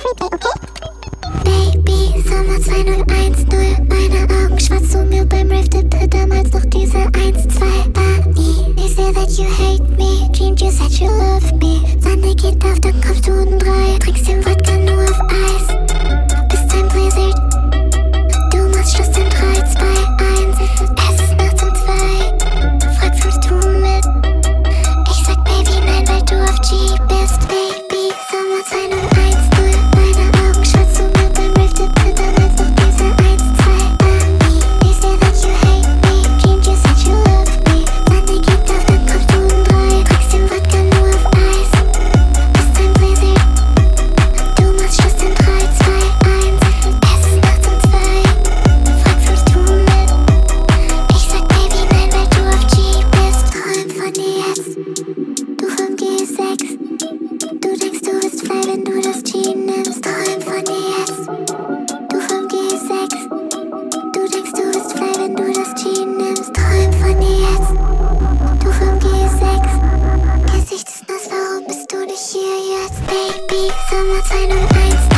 Freestyle, okay? Baby, Sommer 2010, meine Augen schwarz zu mir beim Rave damals noch diese 1, 2 Bunny. You say that you hate me, dreamed you said you love me. baby, someone's on ice.